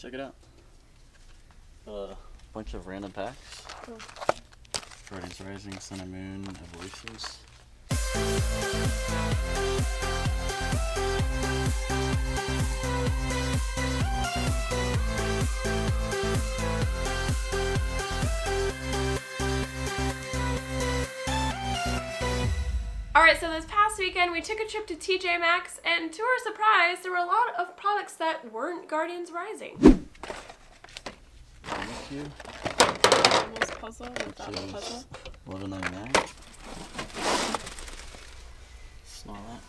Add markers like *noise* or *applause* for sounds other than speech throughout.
check it out. A bunch of random packs. Cool. Guardians Rising, Sun and Moon, Evolutions. Alright, so this past weekend we took a trip to TJ Maxx, and to our surprise, there were a lot of products that weren't Guardians Rising. Thank you. Almost puzzle without puzzle. Eleven ninety nine. Snorlax.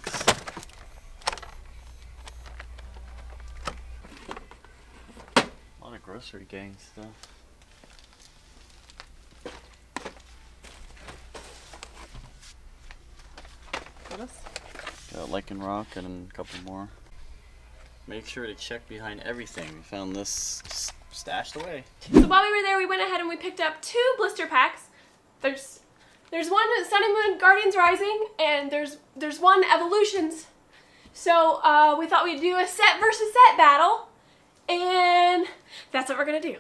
A lot of Grossery Gang stuff. Else? Got Lycanroc and a couple more. Make sure to check behind everything. We found this stashed away. So while we were there, we went ahead and we picked up two blister packs. There's there's one Sun and Moon Guardians Rising, and there's there's one Evolutions. So uh, we thought we'd do a set versus set battle, and that's what we're gonna do.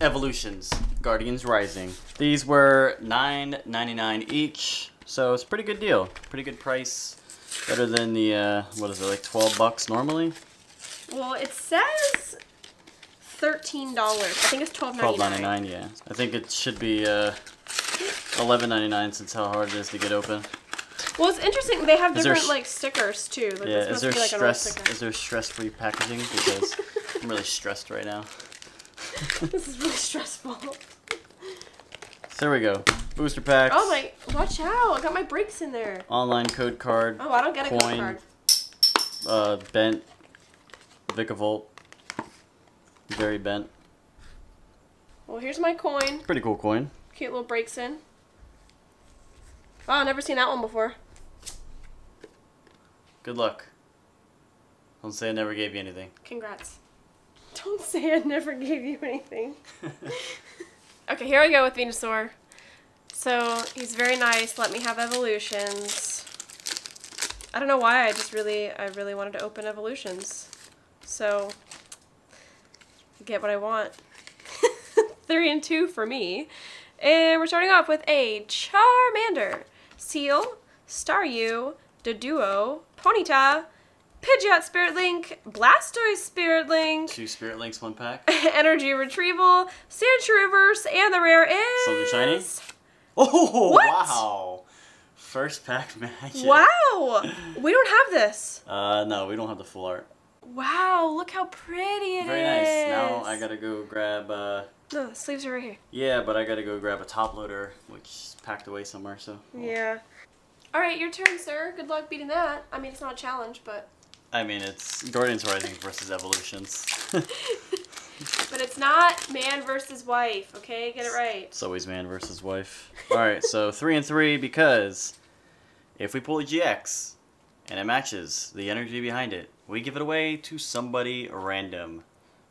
Evolutions, Guardians Rising. These were $9.99 each, so it's a pretty good deal. Pretty good price. Better than the, uh, what is it, like 12 bucks normally? Well, it says thirteen dollars. I think it's twelve ninety nine. $12.99, yeah. I think it should be uh, $11.99 since how hard it is to get open. Well, it's interesting. They have Is different like stickers too. Like, Yeah, is there be, like, stress? sticker. Is there stress-free packaging? Because I'm really stressed right now. *laughs* this is really stressful. So there we go. Booster packs. Oh my! Watch out! I got my brakes in there. Online code card. Oh, I don't get a Coin. code card. Uh, bent. Vikavolt. Very bent. Well, here's my coin. Pretty cool coin. Cute little breaks in. Wow, never seen that one before. Good luck. Don't say I never gave you anything. Congrats. *laughs* Don't say I never gave you anything. *laughs* *laughs* Okay, here we go with Venusaur. So he's very nice. Let me have evolutions. I don't know why. I just really, I really wanted to open evolutions. So get what I want. *laughs* Three and two for me. And we're starting off with a Charmander, Seel, Staryu, Doduo, Ponyta, Pidgeot Spirit Link, Blastoise Spirit Link, Two Spirit Links, one pack. *laughs* Energy Retrieval, Sand Reverse, and the rare is Something shiny? Oh, What? wow. First pack *laughs* magic. Wow, we don't have this. Uh, no, we don't have the full art. Wow, look how pretty it is. Very nice. Now I gotta go grab, uh, No, the sleeves are right here. yeah, but I gotta go grab a top loader, which is packed away somewhere, so. Yeah. All right, your turn, sir. Good luck beating that. I mean, it's not a challenge, but I mean, it's Guardians Rising versus Evolutions. *laughs* *laughs* but it's not man versus wife. Okay, get it right. It's always man versus wife. Alright, so *laughs* three and three because if we pull a GX and it matches the energy behind it, we give it away to somebody random.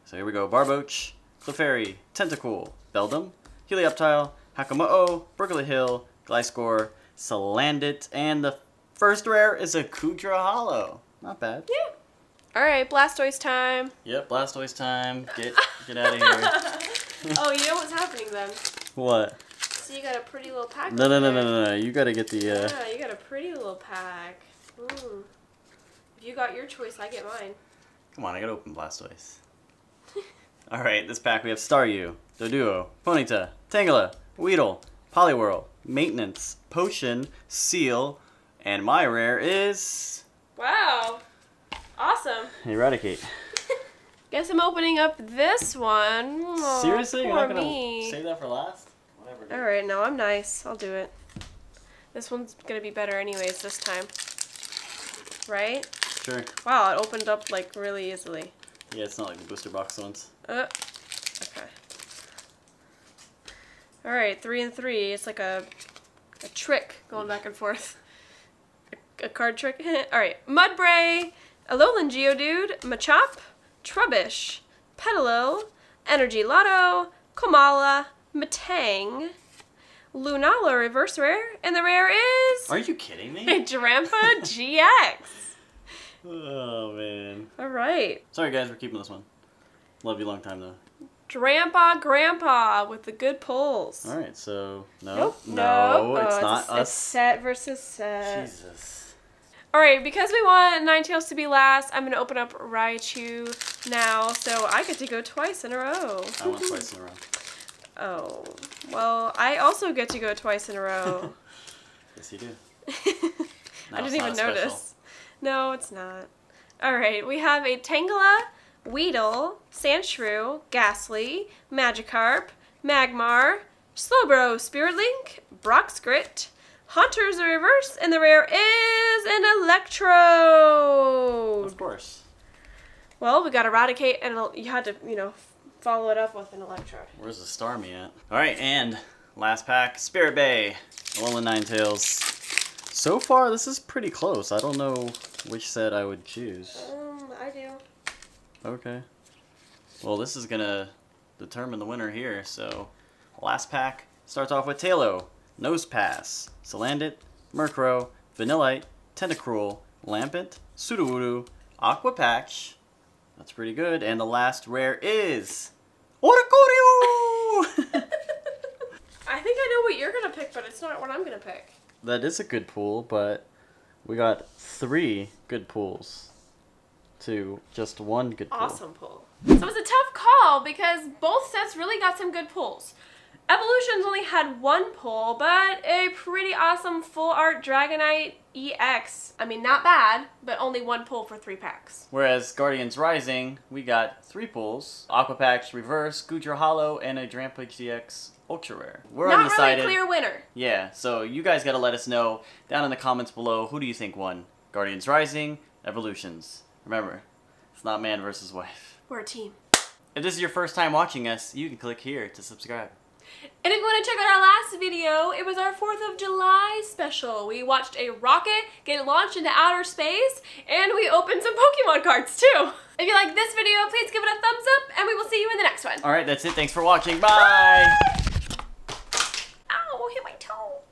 So here we go. Barboach, Clefairy, Tentacool, Beldum, Helioptile, Hakamo'o, Berkeley Hill, Gliscor, Salandit, and the first rare is a Goodra Hollow. Not bad. Yeah. All right, Blastoise time. Yep, Blastoise time. Get *laughs* get out of here. oh, you know what's happening then? What? So you got a pretty little pack. No, no, no, no, no, no. You gotta get the. Uh... Yeah, you got a pretty little pack. Ooh. If you got your choice, I get mine. Come on, I gotta open Blastoise. *laughs* Alright, this pack we have Staryu, Doduo, Ponyta, Tangela, Weedle, Poliwhirl, Maintenance, Potion, Seel, and my rare is. Wow. Awesome. Eradicate. *laughs* Guess I'm opening up this one. Aw, Seriously? You're not gonna me. save that for last? Whatever. dude. All right, no, I'm nice. I'll do it. This one's gonna be better anyways this time. Right? Sure. Wow, it opened up like really easily. Yeah, it's not like the booster box ones. Uh, okay. All right, three and three. It's like a a trick going back and forth. *laughs* A, a card trick. *laughs* All right, Mudbray, Alolan Geodude, Machop, Trubbish, Petilil, Energy Lotto, Komala, Matang, Lunala Reverse Rare, and the rare is Are you kidding me? *laughs* Drampa GX. oh man. All right. Sorry guys, we're keeping this one. Love you long time though. Grandpa, Grandpa with the good pulls. All right, so no, Nope. no, nope. it's Oh, not a, us. It's set versus set. Jesus. All right, because we want Ninetales to be last, I'm gonna open up Raichu now, so I get to go twice in a row. I went twice in a row. Oh, well, I also get to go twice in a row. *laughs* Yes, you do. *laughs* I didn't even notice. No, it's not. All right, we have a Tangela, Weedle, Sandshrew, Gastly, Magikarp, Magmar, Slowbro, Spirit Link, Brock's Grit, Haunter's the reverse, and the rare is an Electrode. Of course. Well, we got Eradicate, and you had to, you know, follow it up with an Electrode. Where's the Starmie at? All right, and last pack, Spirit Bay, Alolan Ninetales. So far, this is pretty close. I don't know which set I would choose. Um, I do. Okay. Well, this is gonna determine the winner here. So, last pack starts off with Talo, Nose Pass, Salandit, Murkrow, Vanillite, Tentacruel, Lampent, Sudowoodo, Aqua Patch. That's pretty good. And the last rare is Oricorio! *laughs* *laughs* I think I know what you're gonna pick, but it's not what I'm gonna pick. that is a good pool, but we got three good pools to just one good pool. Awesome pool. So it was a tough call because both sets really got some good pulls. Evolutions only had one pull, but a pretty awesome full art Dragonite EX. I mean, not bad, but only one pull for three packs. Whereas Guardians Rising, we got three pulls: Aqua Patch Reverse, Goodra Hollow, and a Drampage GX Ultra Rare. We're not undecided. really a clear winner. Yeah, so you guys got to let us know down in the comments below. Who do you think won? Guardians Rising, Evolutions. Remember, it's not man versus wife. We're a team. If this is your first time watching us, you can click here to subscribe. And if you want to check out our last video, it was our 4th of July special. We watched a rocket get launched into outer space, and we opened some Pokemon cards too. If you like this video, please give it a thumbs up, and we will see you in the next one. All right, that's it. Thanks for watching. Bye. Ow, hit my toe.